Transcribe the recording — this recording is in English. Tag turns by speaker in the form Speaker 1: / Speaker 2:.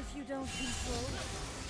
Speaker 1: If you don't control